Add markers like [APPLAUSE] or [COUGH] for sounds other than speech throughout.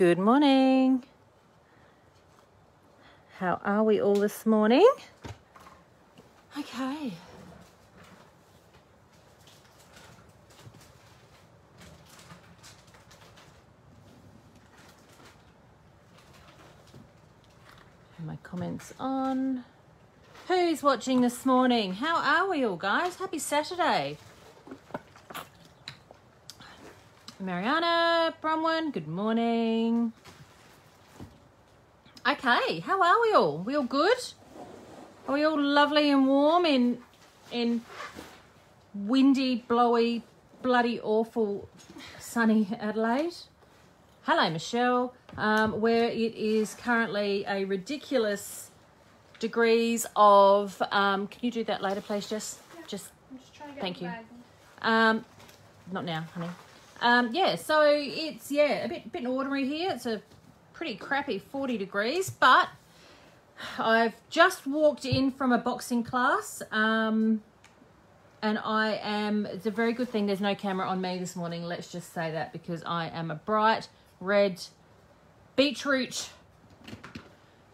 Good morning. How are we all this morning? Okay. my comments on. Who's watching this morning? How are we all, guys? Happy Saturday. Mariana Bromwin, good morning. Okay, how are we all? We all good? Are we all lovely and warm in in windy, blowy, bloody awful sunny Adelaide? Hello, Michelle. Um, where it is currently a ridiculous degrees of. Um, can you do that later, please, Jess? Yeah. Just Just Thank you. um, not now, honey. Um, yeah, so it's yeah a bit bit ordinary here. It's a pretty crappy forty degrees, but I've just walked in from a boxing class. Um, and I am, it's a very good thing there's no camera on me this morning. Let's just say that because I am a bright red beetroot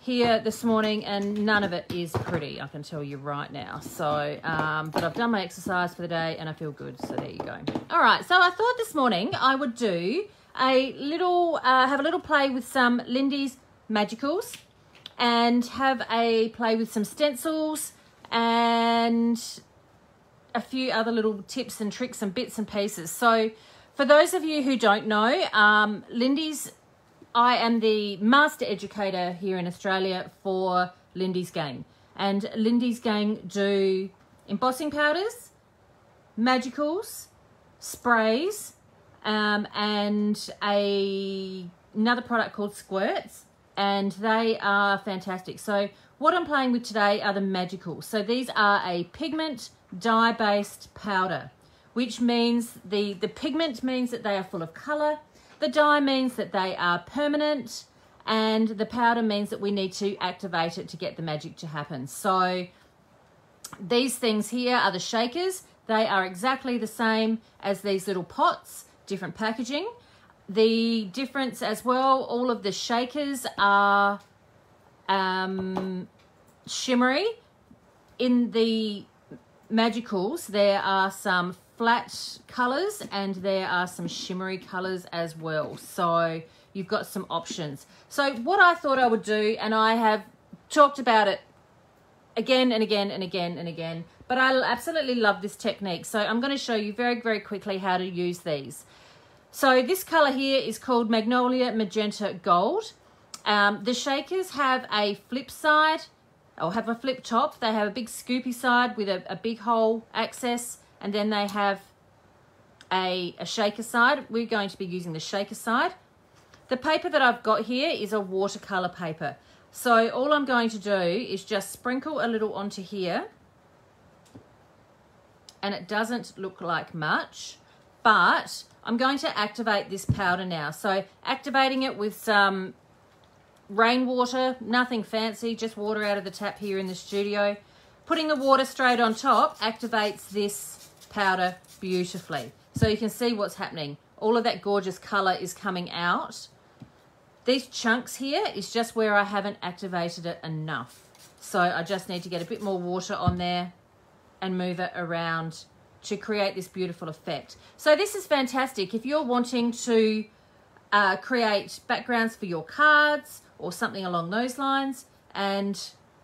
here this morning and none of it is pretty, I can tell you right now. So, um, but I've done my exercise for the day and I feel good. So there you go. All right. So I thought this morning I would do a little, uh, have a little play with some Lindy's Magicals and have a play with some stencils and a few other little tips and tricks and bits and pieces. So, for those of you who don't know, um, Lindy's, I am the master educator here in Australia for Lindy's Gang. And Lindy's Gang do embossing powders, magicals, sprays, um, and a another product called Squirts, and they are fantastic. So what I'm playing with today are the magicals. So these are a pigment dye-based powder, which means the, the pigment means that they are full of color, the dye means that they are permanent, and the powder means that we need to activate it to get the magic to happen. So these things here are the shakers. They are exactly the same as these little pots, different packaging. The difference as well, all of the shakers are um, shimmery. In the magicals, there are some flat colours and there are some shimmery colours as well. So you've got some options. So what I thought I would do, and I have talked about it again and again and again and again, but I absolutely love this technique. So I'm going to show you very, very quickly how to use these. So this colour here is called Magnolia Magenta Gold. Um, the shakers have a flip side, or have a flip top. They have a big scoopy side with a, a big hole access, and then they have a, a shaker side. We're going to be using the shaker side. The paper that I've got here is a watercolour paper. So all I'm going to do is just sprinkle a little onto here. And it doesn't look like much, but I'm going to activate this powder now. So activating it with some rainwater, nothing fancy, just water out of the tap here in the studio. Putting the water straight on top activates this powder beautifully. So you can see what's happening. All of that gorgeous colour is coming out. These chunks here is just where I haven't activated it enough. So I just need to get a bit more water on there and move it around to create this beautiful effect. So this is fantastic. If you're wanting to uh, create backgrounds for your cards or something along those lines and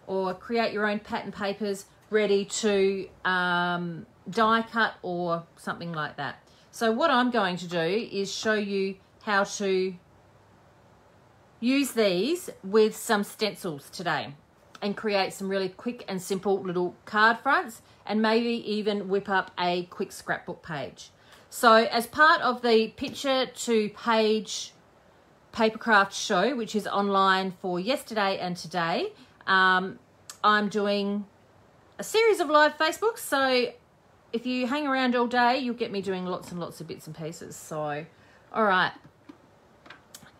or create your own pattern papers ready to um, die cut or something like that. So what I'm going to do is show you how to use these with some stencils today and create some really quick and simple little card fronts and maybe even whip up a quick scrapbook page. So as part of the picture to page papercraft show, which is online for yesterday and today, um, I'm doing a series of live Facebooks. So if you hang around all day, you'll get me doing lots and lots of bits and pieces. So, all right.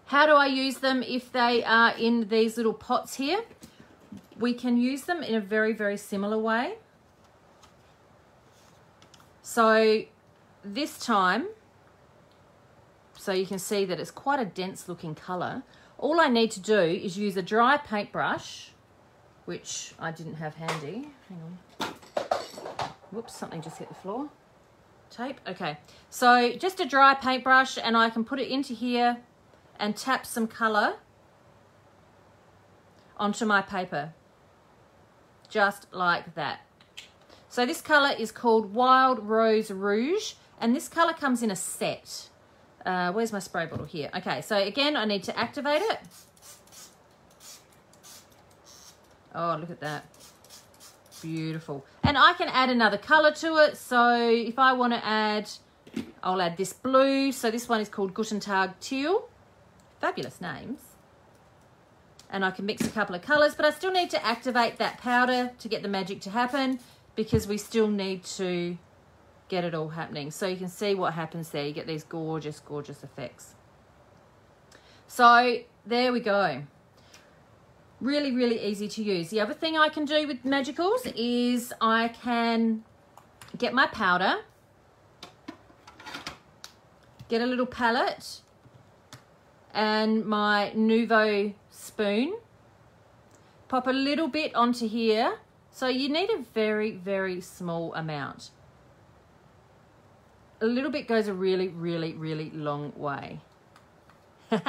How do I use them if they are in these little pots here? We can use them in a very, very similar way. So this time, so you can see that it's quite a dense looking colour. All I need to do is use a dry paintbrush, which I didn't have handy. Hang on. Whoops, something just hit the floor. Tape, okay. So just a dry paintbrush and I can put it into here and tap some colour onto my paper. Just like that. So this colour is called Wild Rose Rouge and this colour comes in a set. Uh, where's my spray bottle here? Okay, so again, I need to activate it. Oh, look at that. Beautiful. And I can add another colour to it. So if I want to add, I'll add this blue. So this one is called Guten Tag Teal. Fabulous names. And I can mix a couple of colours, but I still need to activate that powder to get the magic to happen because we still need to get it all happening. So you can see what happens there. You get these gorgeous, gorgeous effects. So there we go. Really, really easy to use. The other thing I can do with Magicals is I can get my powder, get a little palette and my Nuvo spoon, pop a little bit onto here. So you need a very, very small amount a little bit goes a really, really, really long way. [LAUGHS]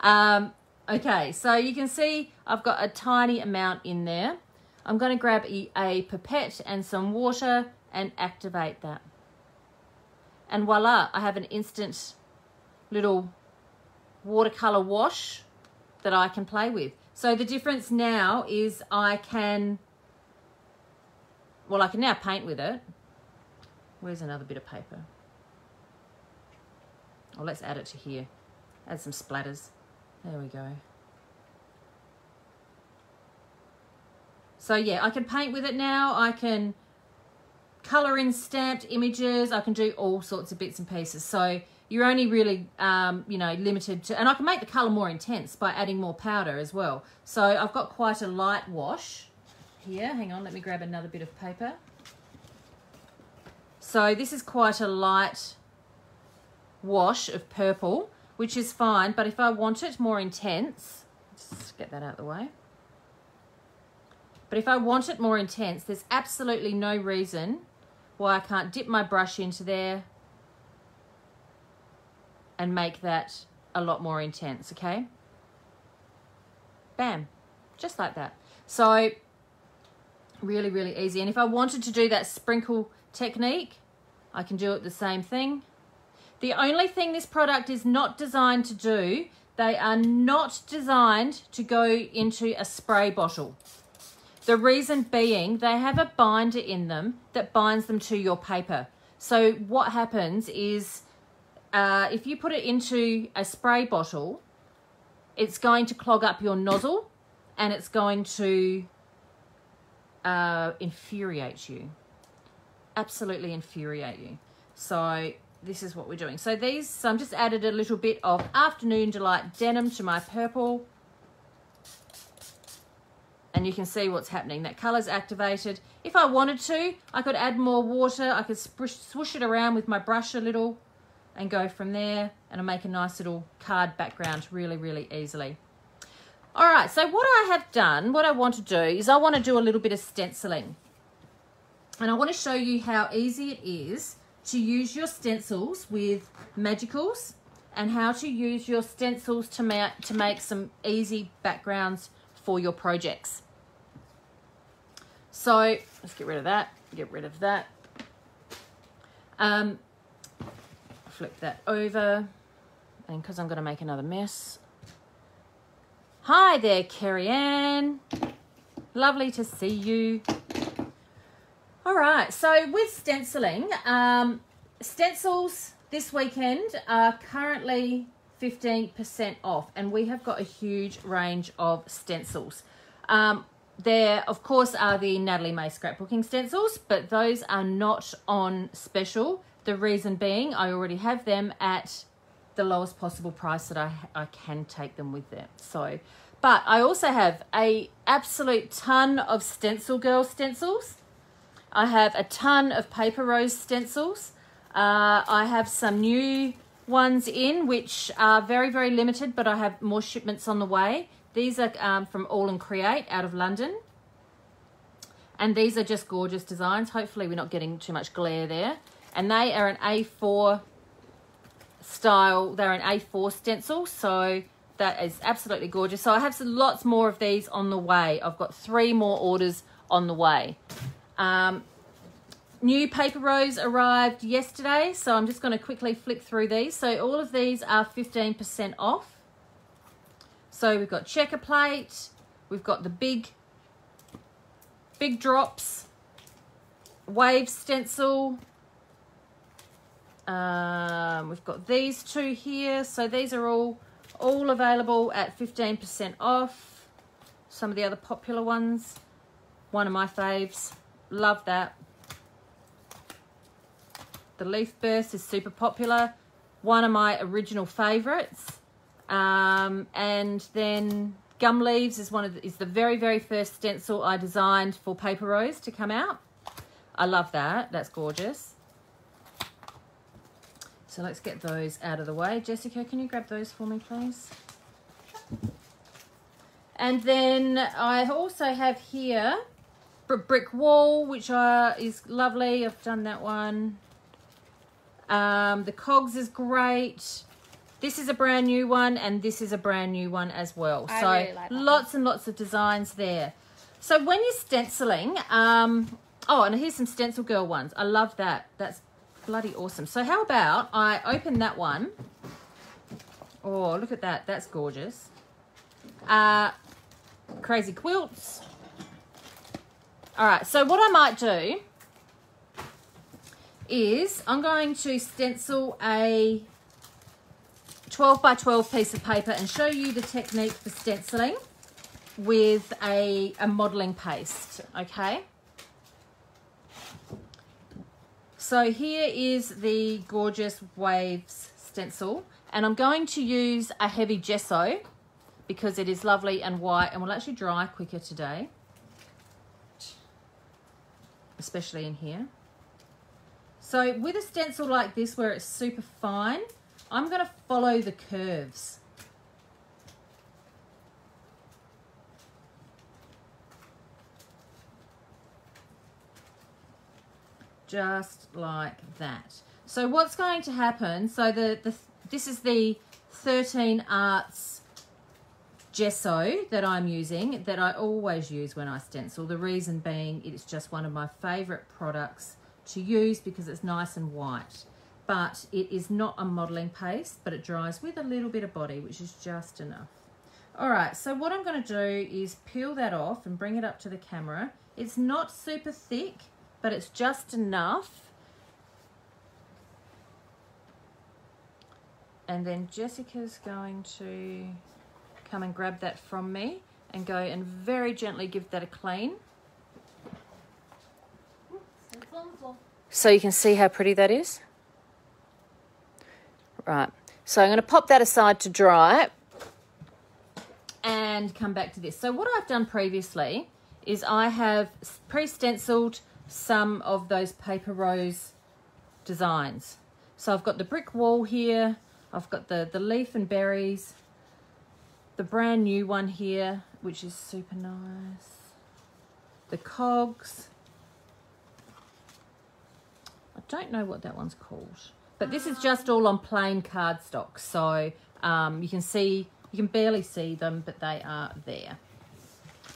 um, okay, so you can see I've got a tiny amount in there. I'm going to grab a, pipette and some water and activate that. And voila, I have an instant little watercolor wash that I can play with. So the difference now is I can, well, I can now paint with it. Where's another bit of paper? Well, let's add it to here. Add some splatters. There we go. So yeah, I can paint with it now. I can color in stamped images. I can do all sorts of bits and pieces. So you're only really, um, you know, limited to, and I can make the color more intense by adding more powder as well. So I've got quite a light wash here. Hang on, let me grab another bit of paper. So this is quite a light wash of purple, which is fine. But if I want it more intense, let's get that out of the way. But if I want it more intense, there's absolutely no reason why I can't dip my brush into there and make that a lot more intense, okay? Bam, just like that. So really, really easy. And if I wanted to do that sprinkle technique, I can do it the same thing. The only thing this product is not designed to do, they are not designed to go into a spray bottle. The reason being, they have a binder in them that binds them to your paper. So what happens is, uh, if you put it into a spray bottle, it's going to clog up your nozzle and it's going to uh, infuriate you absolutely infuriate you. So this is what we're doing. So these, so I'm just added a little bit of Afternoon Delight Denim to my purple. And you can see what's happening. That colour's activated. If I wanted to, I could add more water. I could swoosh it around with my brush a little and go from there. And I'll make a nice little card background really, really easily. All right, so what I have done, what I want to do is I want to do a little bit of stenciling. And I want to show you how easy it is to use your stencils with Magicals and how to use your stencils to, ma to make some easy backgrounds for your projects. So let's get rid of that, get rid of that. Um, flip that over and because I'm going to make another mess. Hi there, Carrie Ann. Lovely to see you. All right, so with stenciling, um, stencils this weekend are currently 15% off and we have got a huge range of stencils. Um, there, of course, are the Natalie May scrapbooking stencils, but those are not on special. The reason being I already have them at the lowest possible price that I, I can take them with them. So, but I also have a absolute ton of Stencil Girl stencils. I have a ton of paper rose stencils. Uh, I have some new ones in, which are very, very limited, but I have more shipments on the way. These are um, from AALL and Create out of London. And these are just gorgeous designs. Hopefully we're not getting too much glare there. And they are an A4 style. They're an A4 stencil. So that is absolutely gorgeous. So I have some, lots more of these on the way. I've got three more orders on the way. Um, new paper rose arrived yesterday. So I'm just going to quickly flick through these. So all of these are 15% off. So we've got checker plate. We've got the big, big drops, wave stencil, um, we've got these two here. So these are all, all available at 15% off. Some of the other popular ones. One of my faves. Love that. The leaf burst is super popular. One of my original favorites. Um, and then gum leaves is one of the, is the very, very first stencil I designed for Paper Rose to come out. I love that. That's gorgeous. So let's get those out of the way. Jessica, can you grab those for me, please? And then I also have here brick wall, which uh, is lovely. I've done that one. Um, the cogs is great. This is a brand new one, and this is a brand new one as well. I so really like lots and lots of designs there. So when you're stenciling, um, oh, and here's some stencil girl ones. I love that. That's bloody awesome. So how about I open that one. Oh, look at that. That's gorgeous. Uh, crazy quilts. All right, so what I might do is I'm going to stencil a 12 by 12 piece of paper and show you the technique for stenciling with a, a modeling paste, okay? So here is the gorgeous waves stencil and I'm going to use a heavy gesso because it is lovely and white and will actually dry quicker today, especially in here. So with a stencil like this where it's super fine, I'm going to follow the curves. just like that. So what's going to happen, so the, the this is the 13 Arts gesso that I'm using that I always use when I stencil. The reason being it's just one of my favorite products to use because it's nice and white. But it is not a modeling paste, but it dries with a little bit of body, which is just enough. All right, so what I'm gonna do is peel that off and bring it up to the camera. It's not super thick, but it's just enough. And then Jessica's going to come and grab that from me and go and very gently give that a clean. So you can see how pretty that is. Right, so I'm going to pop that aside to dry and come back to this. So what I've done previously is I have pre-stenciled some of those paper rose designs. So I've got the brick wall here, I've got the, the leaf and berries, the brand new one here, which is super nice, the cogs, I don't know what that one's called, but this is just all on plain cardstock, so um, you can see, you can barely see them, but they are there.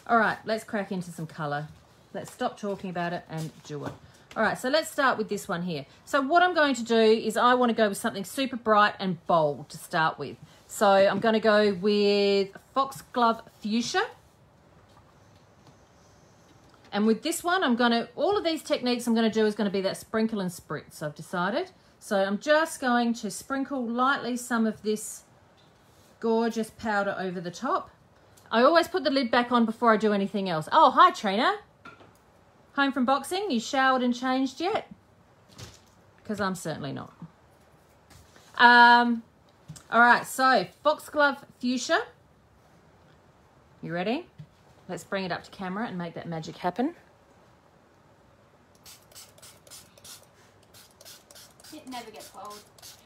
All right, let's crack into some colour. Let's stop talking about it and do it. All right, so let's start with this one here. So what I'm going to do is I want to go with something super bright and bold to start with. So I'm going to go with Foxglove Fuchsia. And with this one, I'm going to, all of these techniques I'm going to do is going to be that sprinkle and spritz, I've decided. So I'm just going to sprinkle lightly some of this gorgeous powder over the top. I always put the lid back on before I do anything else. Oh, hi Trina. Home from boxing, you showered and changed yet? Because I'm certainly not. Um, all right, so Foxglove Fuchsia. You ready? Let's bring it up to camera and make that magic happen. It never gets old.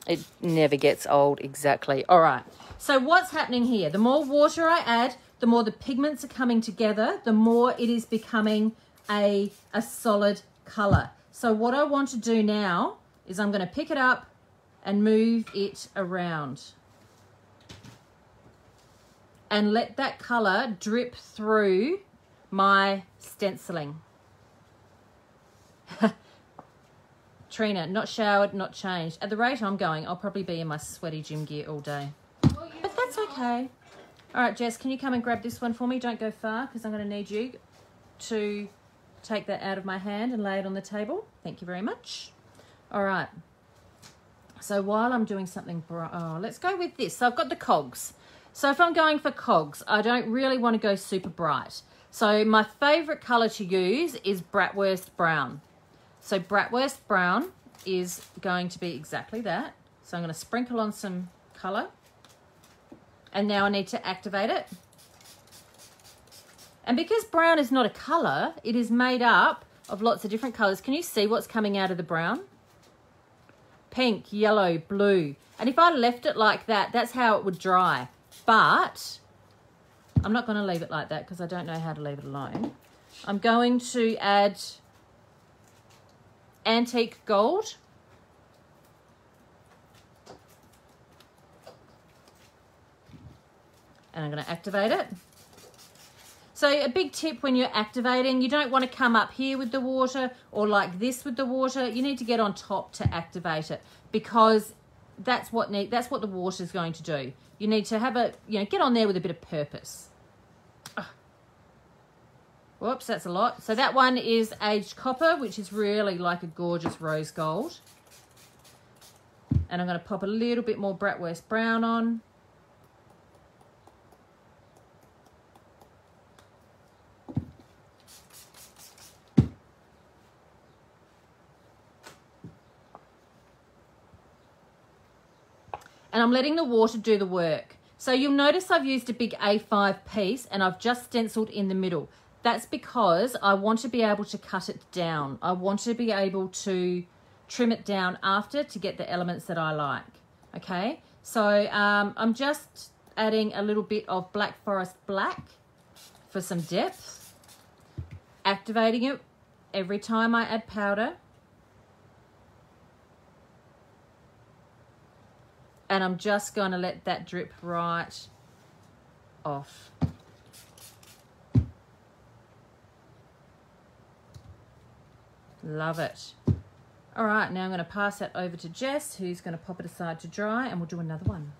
It never gets old, exactly. All right. So what's happening here? The more water I add, the more the pigments are coming together, the more it is becoming a, a solid colour. So what I want to do now is I'm going to pick it up and move it around. And let that colour drip through my stenciling. [LAUGHS] Trina, not showered, not changed. At the rate I'm going, I'll probably be in my sweaty gym gear all day. But that's okay. All right, Jess, can you come and grab this one for me? Don't go far because I'm going to need you to take that out of my hand and lay it on the table. Thank you very much. All right. So while I'm doing something, oh, let's go with this. So I've got the cogs. So if I'm going for cogs, I don't really want to go super bright. So my favorite color to use is Bratwurst Brown. So Bratwurst Brown is going to be exactly that. So I'm going to sprinkle on some color. And now I need to activate it. And because brown is not a color, it is made up of lots of different colors. Can you see what's coming out of the brown? Pink, yellow, blue. And if I left it like that, that's how it would dry. But I'm not going to leave it like that because I don't know how to leave it alone. I'm going to add antique gold. And I'm going to activate it. So a big tip when you're activating, you don't want to come up here with the water or like this with the water. You need to get on top to activate it because that's what need, that's what the water is going to do. You need to have a, you know, get on there with a bit of purpose. Ugh. Whoops, that's a lot. So that one is aged copper, which is really like a gorgeous rose gold. And I'm going to pop a little bit more Bratwurst Brown on. And I'm letting the water do the work. So you'll notice I've used a big A5 piece and I've just stenciled in the middle. That's because I want to be able to cut it down. I want to be able to trim it down after to get the elements that I like. Okay, so um, I'm just adding a little bit of Black Forest Black for some depth. Activating it every time I add powder. And I'm just going to let that drip right off. Love it. All right, now I'm going to pass that over to Jess, who's going to pop it aside to dry, and we'll do another one.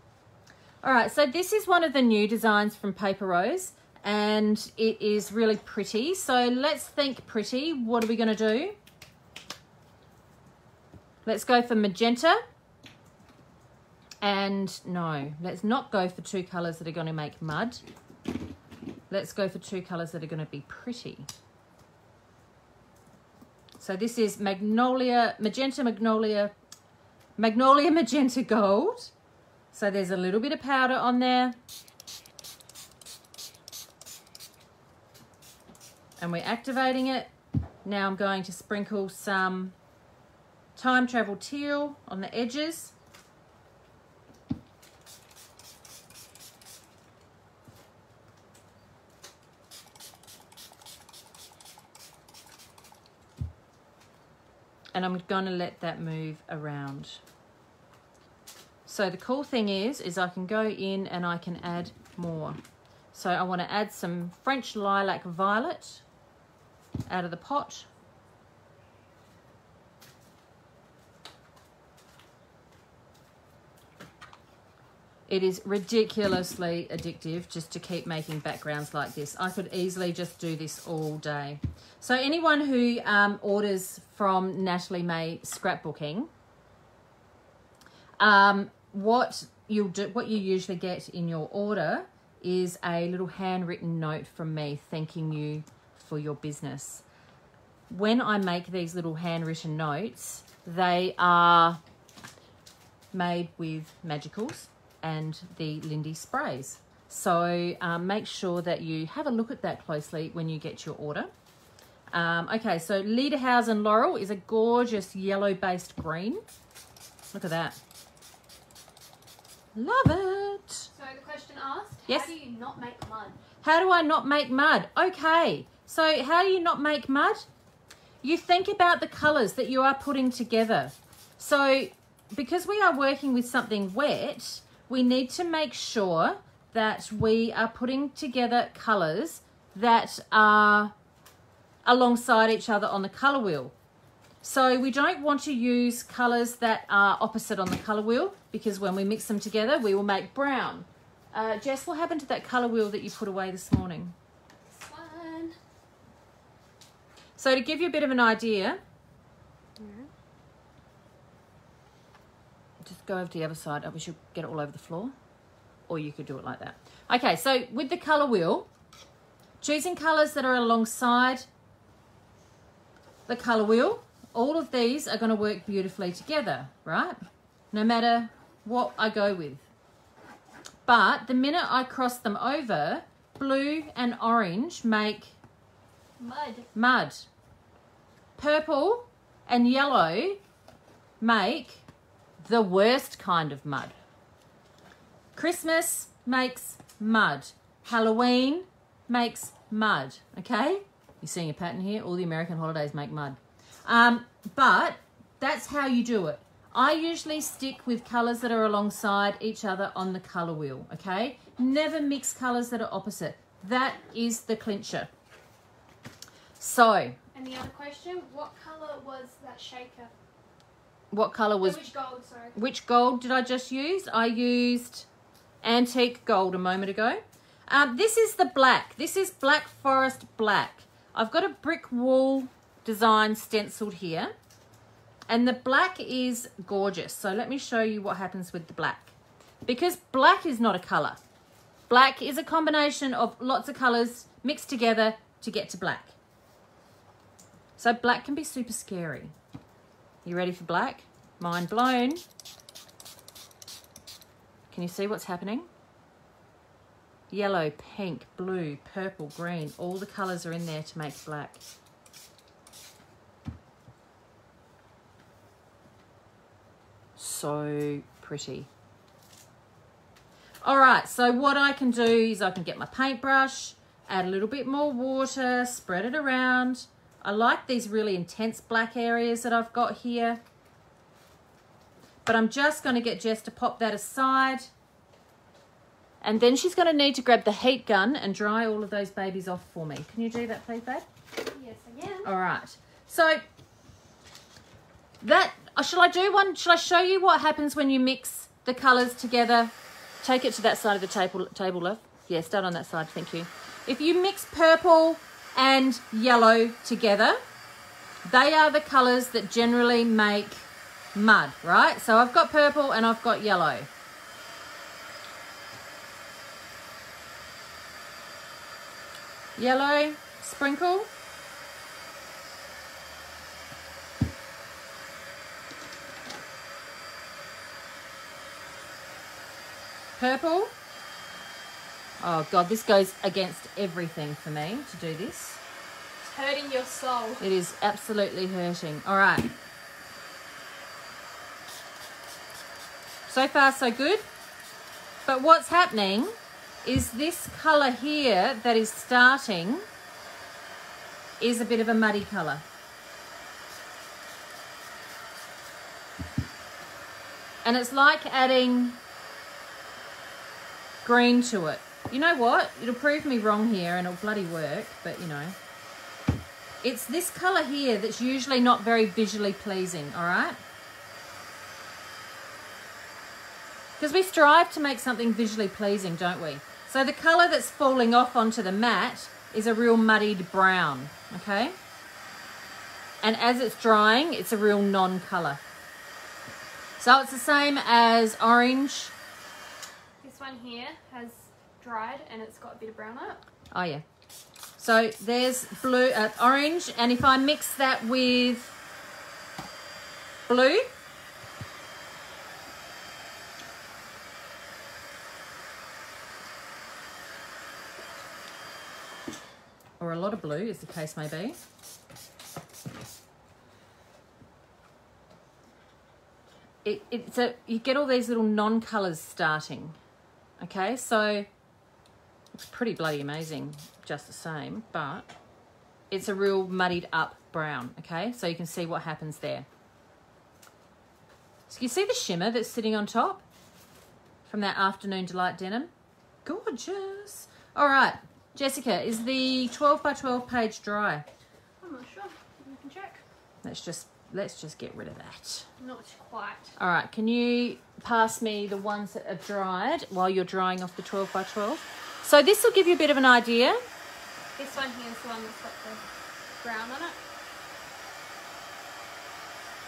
All right, so this is one of the new designs from Paper Rose, and it is really pretty. So let's think pretty. What are we going to do? Let's go for magenta. And no, let's not go for two colours that are going to make mud. Let's go for two colours that are going to be pretty. So this is Magnolia, Magenta Magnolia, Magnolia Magenta Gold. So there's a little bit of powder on there. And we're activating it. Now I'm going to sprinkle some Time Travel Teal on the edges. And I'm going to let that move around. So the cool thing is, is I can go in and I can add more. So I want to add some French Lilac Violet out of the pot. It is ridiculously addictive just to keep making backgrounds like this. I could easily just do this all day. So anyone who um, orders from Natalie May Scrapbooking, um, what you'll do, what you usually get in your order is a little handwritten note from me thanking you for your business. When I make these little handwritten notes, they are made with magicals and the Lindy sprays. So um, make sure that you have a look at that closely when you get your order. Um, okay, so Lederhosen Laurel is a gorgeous yellow-based green. Look at that. Love it. So the question asked, Yes. how do you not make mud? How do I not make mud? Okay, so how do you not make mud? You think about the colours that you are putting together. So, because we are working with something wet, we need to make sure that we are putting together colours that are alongside each other on the colour wheel. So we don't want to use colours that are opposite on the colour wheel because when we mix them together, we will make brown. Uh, Jess, what happened to that colour wheel that you put away this morning? This one. So to give you a bit of an idea, just go over to the other side. We should get it all over the floor. Or you could do it like that. Okay, so with the colour wheel, choosing colours that are alongside the colour wheel, all of these are going to work beautifully together, right? No matter what I go with. But the minute I cross them over, blue and orange make Mud. mud. Purple and yellow make the worst kind of mud. Christmas makes mud. Halloween makes mud. Okay? You're seeing a pattern here? All the American holidays make mud. Um, but that's how you do it. I usually stick with colours that are alongside each other on the colour wheel. Okay? Never mix colours that are opposite. That is the clincher. So, And the other question, what colour was that shaker? What colour was which gold, sorry. which gold did I just use? I used antique gold a moment ago. Um, this is the black. This is Black Forest Black. I've got a brick wall design stenciled here. And the black is gorgeous. So let me show you what happens with the black. Because black is not a colour. Black is a combination of lots of colours mixed together to get to black. So black can be super scary. You ready for black? Mind blown. Can you see what's happening? Yellow, pink, blue, purple, green. All the colours are in there to make black. So pretty. All right, so what I can do is I can get my paintbrush, add a little bit more water, spread it around. I like these really intense black areas that I've got here. But I'm just going to get Jess to pop that aside. And then she's going to need to grab the heat gun and dry all of those babies off for me. Can you do that, please, babe? Yes, I can. All right. So that uh, shall I do one? Shall I show you what happens when you mix the colours together? Take it to that side of the table, table, love. Yeah, start on that side. Thank you. If you mix purple and yellow together, they are the colours that generally make mud, right? So I've got purple and I've got yellow. Yellow, sprinkle. Purple. Oh God, this goes against everything for me to do this. It's hurting your soul. It is absolutely hurting. All right. So far, so good. But what's happening is this colour here that is starting is a bit of a muddy colour. And it's like adding green to it. You know what? It'll prove me wrong here and it'll bloody work, but you know. It's this colour here that's usually not very visually pleasing, all right? Because we strive to make something visually pleasing, don't we? So the colour that's falling off onto the mat is a real muddied brown, okay? And as it's drying, it's a real non-colour. So it's the same as orange. This one here has dried and it's got a bit of brown on it. Oh yeah. So there's blue, uh, orange, and if I mix that with blue, or a lot of blue, as the case may be. It, it's a you get all these little non-colors starting. Okay, so it's pretty bloody amazing just the same, but it's a real muddied up brown, okay? So you can see what happens there. So you see the shimmer that's sitting on top from that Afternoon Delight denim? Gorgeous. All right, Jessica, is the 12 by 12 page dry? I'm not sure. You can check. Let's just let's just get rid of that. Not quite. All right, can you pass me the ones that are dried while you're drying off the 12 by 12? So this will give you a bit of an idea. This one here is the one that's got the brown on it.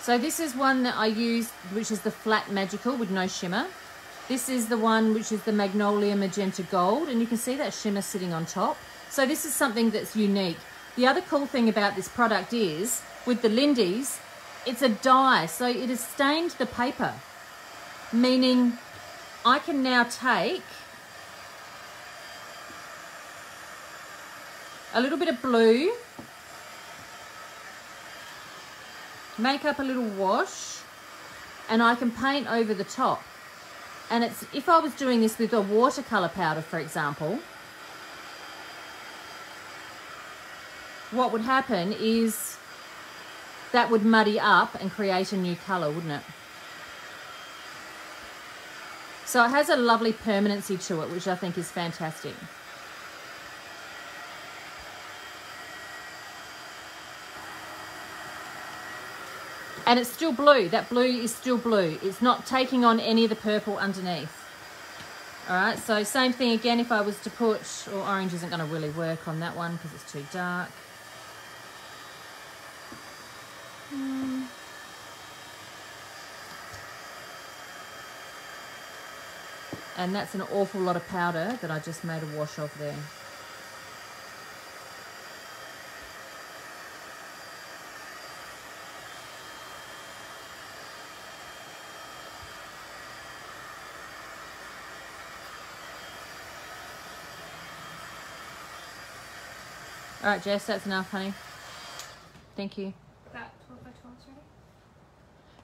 So this is one that I use, which is the flat magical with no shimmer. This is the one which is the magnolia magenta gold, and you can see that shimmer sitting on top. So this is something that's unique. The other cool thing about this product is, with the Lindy's, it's a dye, so it has stained the paper, meaning I can now take a little bit of blue, make up a little wash, and I can paint over the top. And it's if I was doing this with a watercolor powder, for example, what would happen is that would muddy up and create a new color, wouldn't it? So it has a lovely permanency to it, which I think is fantastic. And it's still blue. That blue is still blue. It's not taking on any of the purple underneath. All right, so same thing again if I was to put, or orange isn't going to really work on that one because it's too dark. And that's an awful lot of powder that I just made a wash of there. All right, Jess, that's enough, honey. Thank you. That 12 by 12 is.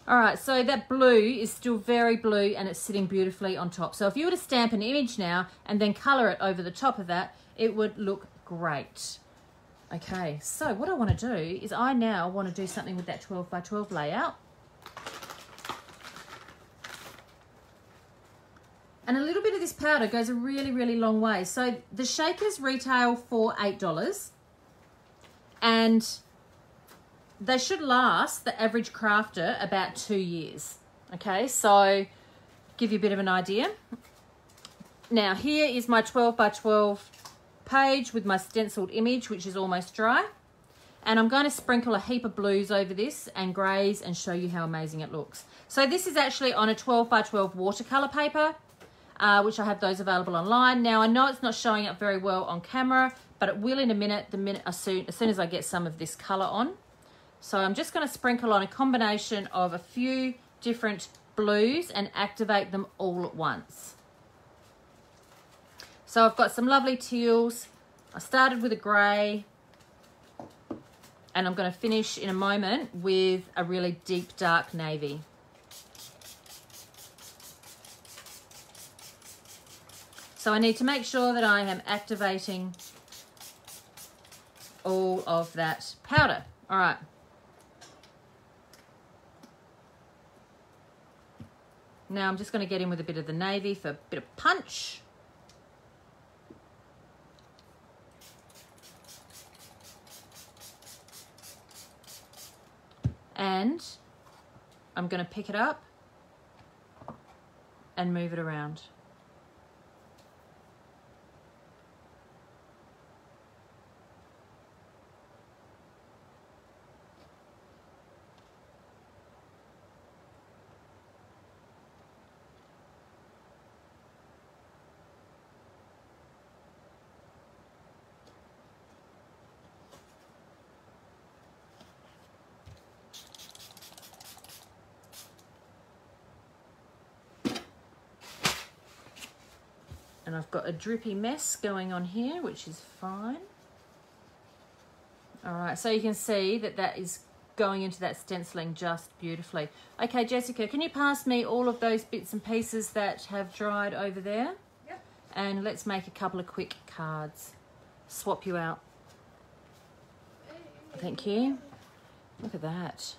All right, so that blue is still very blue and it's sitting beautifully on top. So if you were to stamp an image now and then color it over the top of that, it would look great. Okay, so what I want to do is I now want to do something with that 12 by 12 layout. And a little bit of this powder goes a really, really long way. So the shakers retail for $8 and they should last the average crafter about two years. Okay, so give you a bit of an idea. Now here is my 12 by 12 page with my stenciled image, which is almost dry. And I'm going to sprinkle a heap of blues over this and greys and show you how amazing it looks. So this is actually on a 12 by 12 watercolor paper, uh, which I have those available online. Now I know it's not showing up very well on camera, but it will in a minute, the minute as soon, as soon as I get some of this color on. So I'm just going to sprinkle on a combination of a few different blues and activate them all at once. So I've got some lovely teals. I started with a grey and I'm going to finish in a moment with a really deep dark navy. So I need to make sure that I am activating all of that powder. All right. Now I'm just going to get in with a bit of the navy for a bit of punch. And I'm going to pick it up and move it around. And I've got a drippy mess going on here, which is fine. All right, so you can see that that is going into that stenciling just beautifully. Okay, Jessica, can you pass me all of those bits and pieces that have dried over there? Yep. And let's make a couple of quick cards. Swap you out. Thank you. Look at that.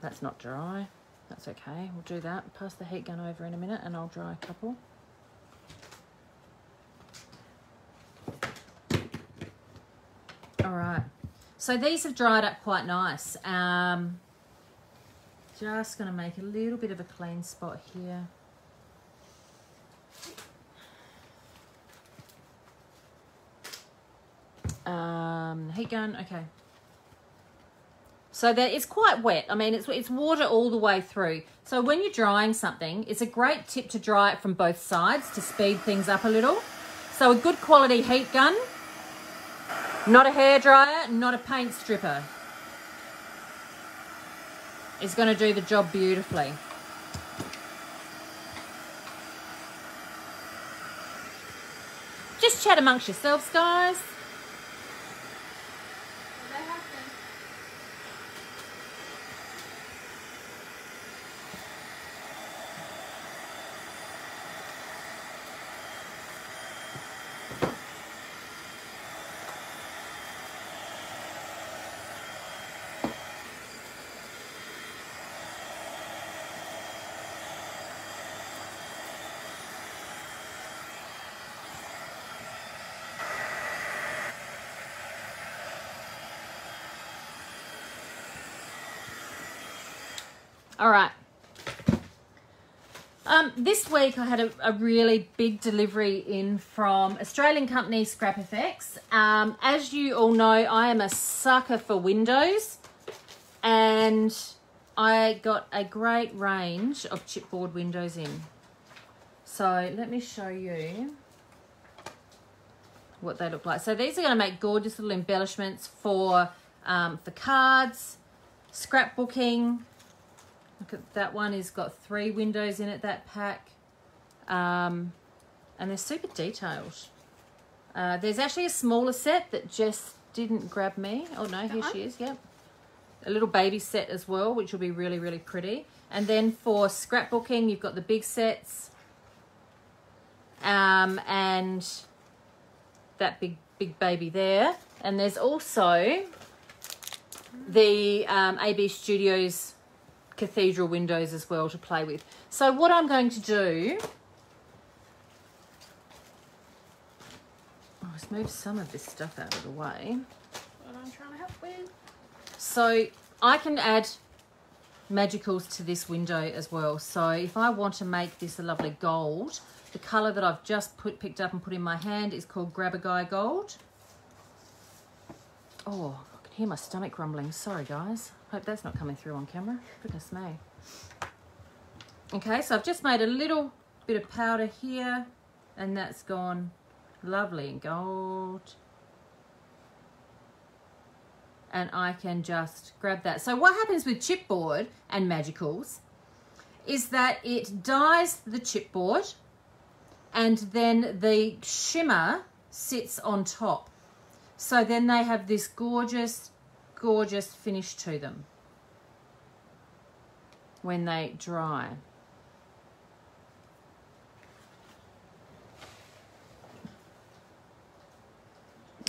That's not dry. That's okay. We'll do that. Pass the heat gun over in a minute and I'll dry a couple. All right. So these have dried up quite nice. Um, just to make a little bit of a clean spot here. Um, heat gun, okay. So that it's quite wet. I mean, it's, it's water all the way through. So when you're drying something, it's a great tip to dry it from both sides to speed things up a little. So a good quality heat gun, not a hair dryer, not a paint stripper. Is going to do the job beautifully. Just chat amongst yourselves, guys. All right. Um, this week I had a, a really big delivery in from Australian company Scrap FX. Um, as you all know, I am a sucker for Windows, and I got a great range of chipboard windows in. So let me show you what they look like. So these are going to make gorgeous little embellishments for um, for cards, scrapbooking. That one has got three windows in it, that pack. Um, and they're super detailed. Uh, there's actually a smaller set that just didn't grab me. Oh no, here she is, yep. A little baby set as well, which will be really, really pretty. And then for scrapbooking, you've got the big sets. Um, and that big, big baby there. And there's also the um, AB Studios cathedral windows as well to play with. So what I'm going to do, oh, let's move some of this stuff out of the way. What I'm trying to help with. So I can add magicals to this window as well. So if I want to make this a lovely gold, the colour that I've just put picked up and put in my hand is called Grab a Guy Gold. Oh, hear my stomach rumbling. Sorry, guys. Hope that's not coming through on camera. Goodness me. Okay, so I've just made a little bit of powder here, and that's gone lovely and gold. And I can just grab that. So what happens with chipboard and magicals is that it dyes the chipboard and then the shimmer sits on top. So then they have this gorgeous, gorgeous finish to them when they dry.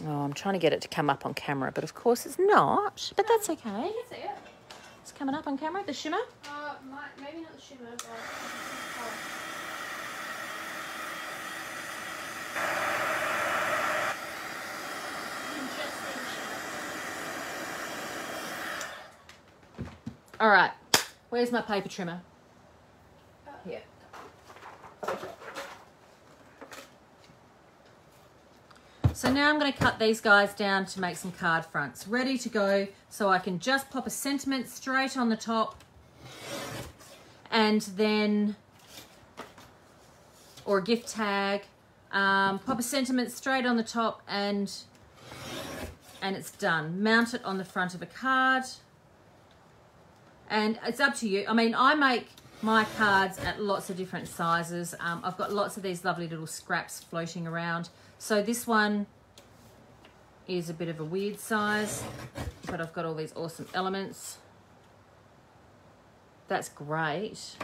Oh, I'm trying to get it to come up on camera, but of course it's not. But that's okay. I it. It's coming up on camera, the shimmer. Uh, might, maybe not the shimmer, but oh, you can just see the shimmer. All right. Where's my paper trimmer? Here. So now I'm going to cut these guys down to make some card fronts. Ready to go so I can just pop a sentiment straight on the top and then, or a gift tag, um, pop a sentiment straight on the top and, and it's done. Mount it on the front of a card and it's up to you. I mean, I make my cards at lots of different sizes. Um, I've got lots of these lovely little scraps floating around. So this one is a bit of a weird size, but I've got all these awesome elements. That's great.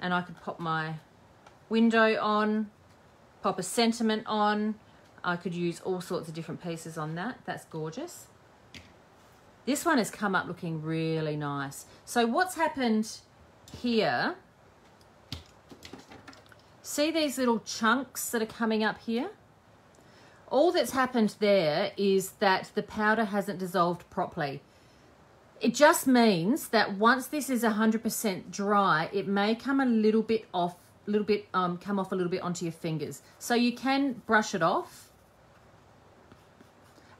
And I could pop my window on, pop a sentiment on. I could use all sorts of different pieces on that. That's gorgeous. This one has come up looking really nice. So what's happened here, see these little chunks that are coming up here? All that's happened there is that the powder hasn't dissolved properly. It just means that once this is 100% dry, it may come a little bit off, a little bit, um, come off a little bit onto your fingers. So you can brush it off.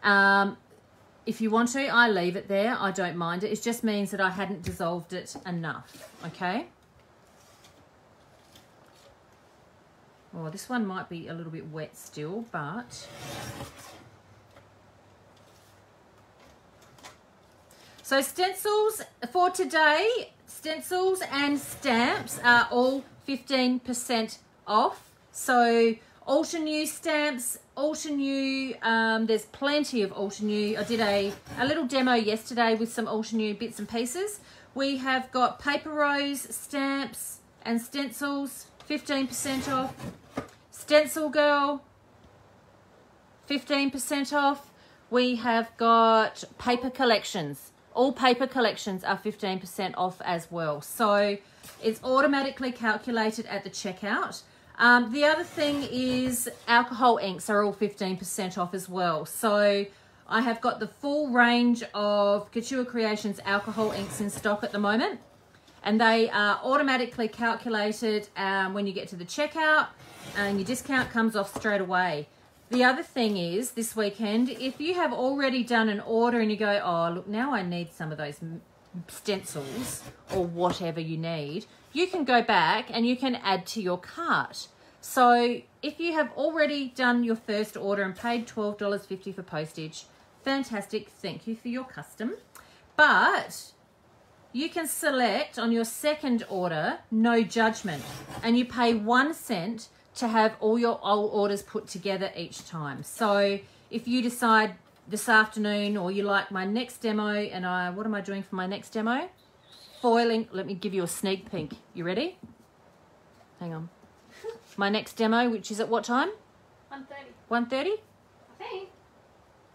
Um, if you want to, I leave it there. I don't mind it. It just means that I hadn't dissolved it enough, okay? Oh, this one might be a little bit wet still, but... So stencils for today, stencils and stamps are all 15% off. So Altenew stamps, Altenew, um, there's plenty of Altenew. I did a, a little demo yesterday with some Altenew bits and pieces. We have got Paper Rose stamps and stencils, 15% off. Stencil Girl, 15% off. We have got paper collections. All paper collections are 15% off as well. So it's automatically calculated at the checkout. Um, the other thing is alcohol inks are all 15% off as well. So I have got the full range of Couture Creations alcohol inks in stock at the moment. And they are automatically calculated um, when you get to the checkout and your discount comes off straight away. The other thing is this weekend, if you have already done an order and you go, oh, look, now I need some of those stencils or whatever you need, you can go back and you can add to your cart. So if you have already done your first order and paid $12.50 for postage, fantastic, thank you for your custom. But you can select on your second order, no judgment, and you pay one cent to have all your old orders put together each time. So if you decide this afternoon or you like my next demo and I, what am I doing for my next demo? Foiling, let me give you a sneak peek. You ready? Hang on. My next demo, which is at what time? 1.30. 1.30? I think.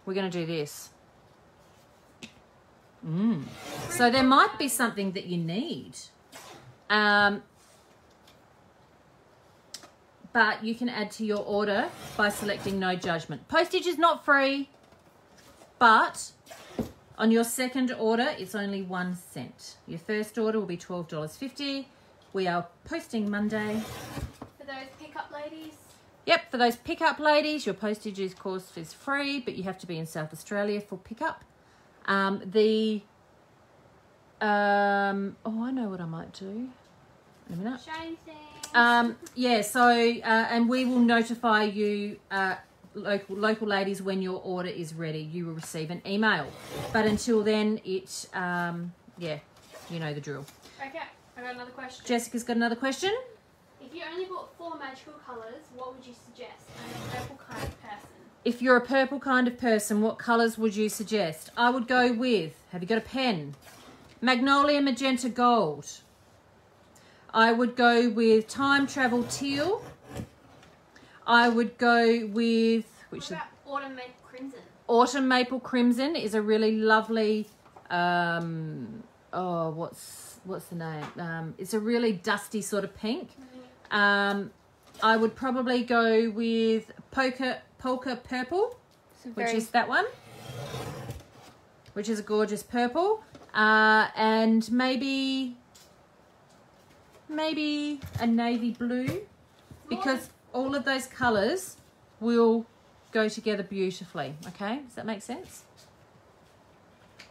We're going to do this. Mm. So there might be something that you need. Um, but you can add to your order by selecting no judgment. Postage is not free, but on your second order, it's only one cent. Your first order will be $12.50. We are posting Monday. For those pickup ladies. Yep, for those pickup ladies, your postage is, of course is free, but you have to be in South Australia for pickup. Um, the um, oh, I know what I might do. In a minute. Shame things. Um, yeah, so uh, and we will notify you, uh, local local ladies, when your order is ready. You will receive an email. But until then, it um, yeah, you know the drill. okay, I got another question. Jessica's got another question. if you only bought four magical colours, what would you suggest? I'm a purple kind of person. If you're a purple kind of person, what colours would you suggest? I would go with. Have you got a pen? Magnolia Magenta Gold. I would go with Time Travel Teal. I would go with which What about autumn maple crimson? Autumn Maple Crimson is a really lovely. Um, oh, what's what's the name? Um, it's a really dusty sort of pink. Um, I would probably go with Polka Polka Purple, which is that one, which is a gorgeous purple, uh, and maybe maybe a navy blue, because all of those colours will go together beautifully. Okay, does that make sense?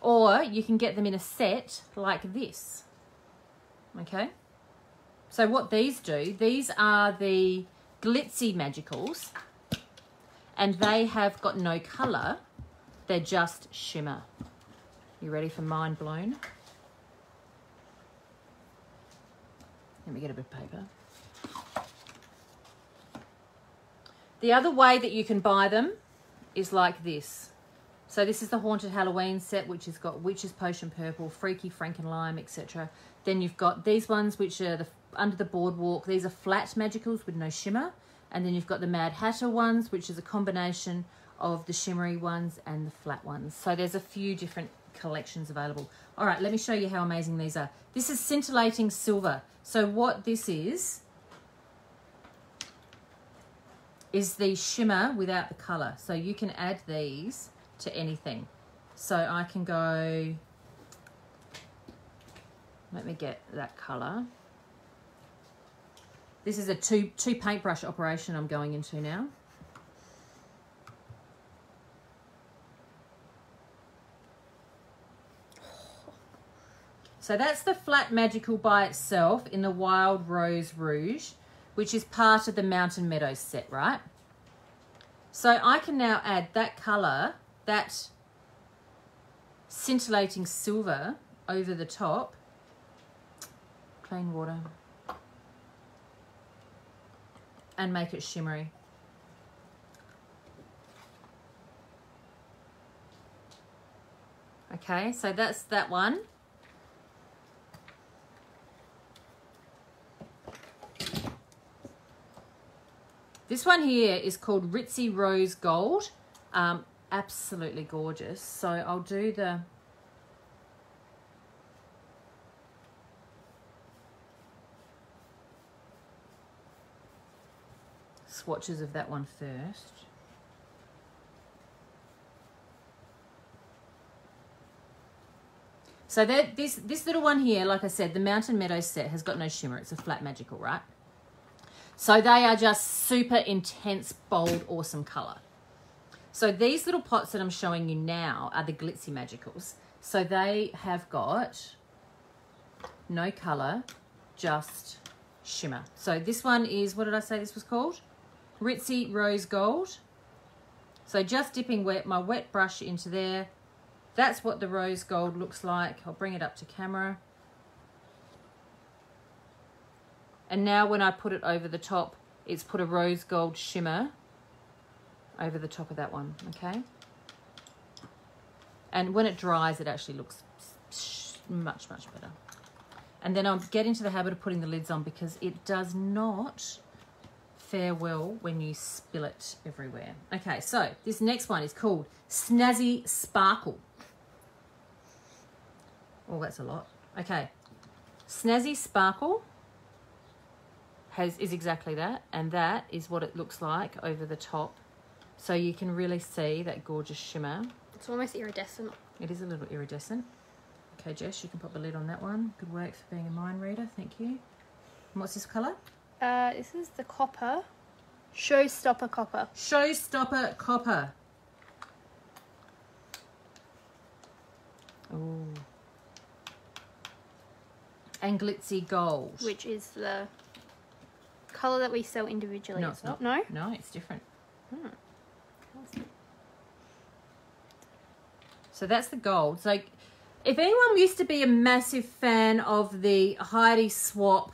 Or you can get them in a set like this. Okay. So what these do, these are the glitzy magicals and they have got no colour. They're just shimmer. You ready for mind blown? Let me get a bit of paper. The other way that you can buy them is like this. So this is the Haunted Halloween set, which has got Witch's Potion Purple, Freaky Frankenlime, etc. Then you've got these ones, which are the under the boardwalk. These are flat magicals with no shimmer. And then you've got the Mad Hatter ones, which is a combination of the shimmery ones and the flat ones. So there's a few different collections available. All right, let me show you how amazing these are. This is scintillating silver. So what this is, is the shimmer without the color. So you can add these to anything. So I can go, let me get that color. This is a two, two paintbrush operation I'm going into now. So that's the flat magical by itself in the Wild Rose Rouge, which is part of the Mountain Meadows set, right? So I can now add that colour, that scintillating silver over the top. Plain water. And make it shimmery. Okay, so that's that one. This one here is called Ritzy Rose Gold. Um, absolutely gorgeous. So I'll do the... swatches of that one first. So that this this little one here, like I said, the Mountain Meadow set has got no shimmer. It's a flat magical, right? So they are just super intense, bold, awesome color. So these little pots that I'm showing you now are the Glitzy Magicals. So they have got no color, just shimmer. So this one is, what did I say this was called? Ritzy Rose Gold. So just dipping wet my wet brush into there. That's what the rose gold looks like. I'll bring it up to camera. And now when I put it over the top, it's put a rose gold shimmer over the top of that one, okay? And when it dries, it actually looks much, much better. And then I'll get into the habit of putting the lids on because it does not fare well when you spill it everywhere. Okay, so this next one is called Snazzy Sparkle. Oh, that's a lot. Okay, Snazzy Sparkle has is exactly that and that is what it looks like over the top. So you can really see that gorgeous shimmer. It's almost iridescent. It is a little iridescent. Okay Jess you can put the lid on that one. Good work for being a mind reader thank you. And what's this color uh this is the copper. Showstopper copper. Showstopper copper. Oh and glitzy gold. Which is the colour that we sell individually. No, it's not. No? No, it's different. Hmm. So that's the gold. So if anyone used to be a massive fan of the Heidi Swapp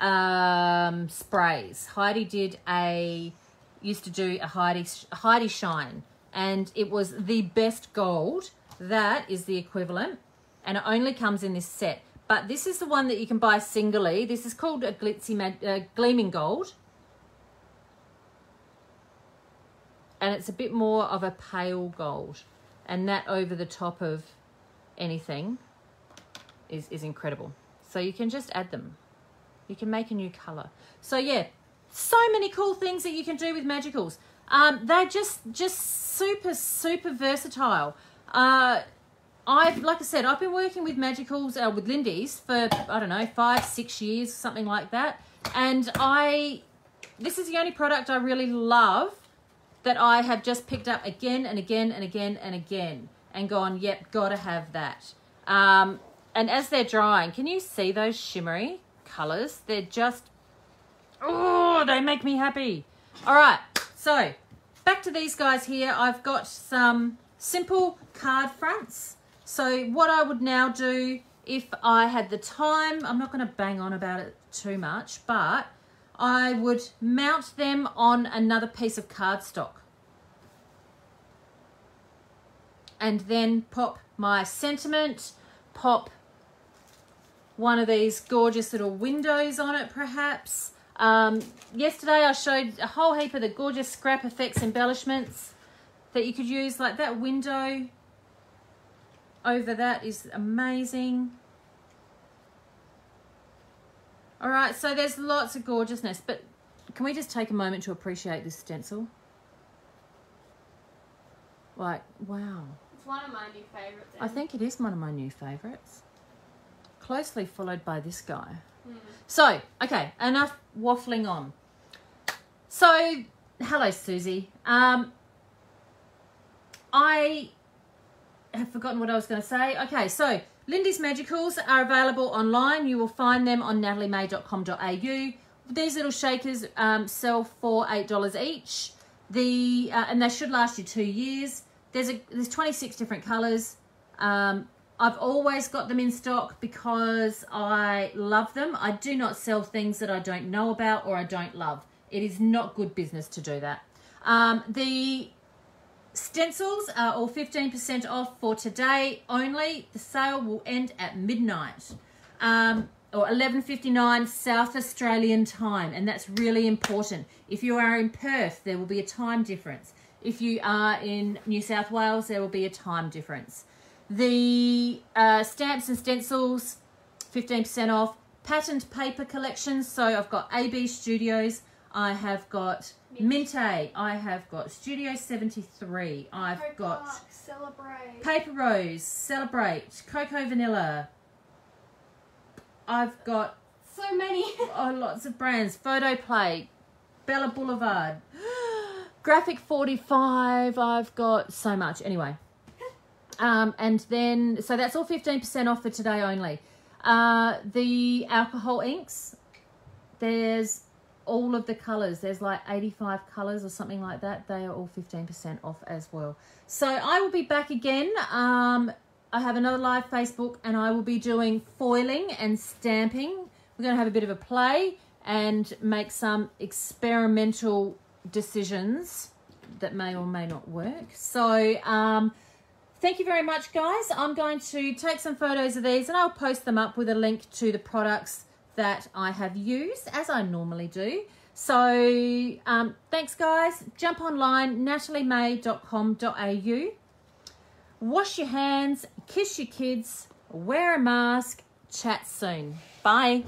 um, sprays, Heidi did a used to do a Heidi Heidi Shine, and it was the best gold. That is the equivalent, and it only comes in this set. But this is the one that you can buy singly. This is called a glitzy uh, gleaming gold. And it's a bit more of a pale gold. And that over the top of anything is, is incredible. So you can just add them. You can make a new colour. So yeah, so many cool things that you can do with magicals. Um, they're just just super super versatile. Uh, I've, like I said, I've been working with Magicals, uh, with Lindy's for, I don't know, five, six years, something like that. And I, this is the only product I really love that I have just picked up again and again and again and again and gone, yep, gotta have that. Um, and as they're drying, can you see those shimmery colors? They're just, oh, they make me happy. All right, so back to these guys here. I've got some simple card fronts. So what I would now do if I had the time, I'm not going to bang on about it too much, but I would mount them on another piece of cardstock. and then pop my sentiment, pop one of these gorgeous little windows on it perhaps. Um, yesterday I showed a whole heap of the gorgeous Scrap FX embellishments that you could use like that window over that is amazing. All right, so there's lots of gorgeousness, but can we just take a moment to appreciate this stencil? Like, wow. It's one of my new favourites. I think it is one of my new favourites. Closely followed by this guy. Mm. So, okay, enough waffling on. So, hello, Susie. Um, I have forgotten what I was going to say. Okay, so Lindy's Magicals are available online. You will find them on nataliemay.com.au. These little shakers um, sell for $8 each. The uh, And they should last you two years. There's, a, there's 26 different colours. Um, I've always got them in stock because I love them. I do not sell things that I don't know about or I don't love. It is not good business to do that. Um, the stencils are all 15% off for today only. The sale will end at midnight um, or 11.59 South Australian time and that's really important. If you are in Perth, there will be a time difference. If you are in New South Wales, there will be a time difference. The uh, stamps and stencils, 15% off. Patterned paper collections. So I've got AB Studios. I have got Mintay. I have got Studio 73. I've got Park, celebrate. Paper Rose, Celebrate, Cocoa Vanilla. I've got so many. [LAUGHS] oh, lots of brands. Photoplay, Bella Boulevard, [GASPS] Graphic 45. I've got so much. Anyway. [LAUGHS] Um, and then, so that's all 15% off for today only. Uh, the alcohol inks, there's all of the colors. There's like 85 colors or something like that. They are all 15% off as well. So I will be back again. Um, I have another live Facebook and I will be doing foiling and stamping. We're going to have a bit of a play and make some experimental decisions that may or may not work. So, um, thank you very much, guys. I'm going to take some photos of these and I'll post them up with a link to the products that I have used, as I normally do. So, um, thanks, guys. Jump online, nataliemay.com.au. Wash your hands, kiss your kids, wear a mask, chat soon. Bye.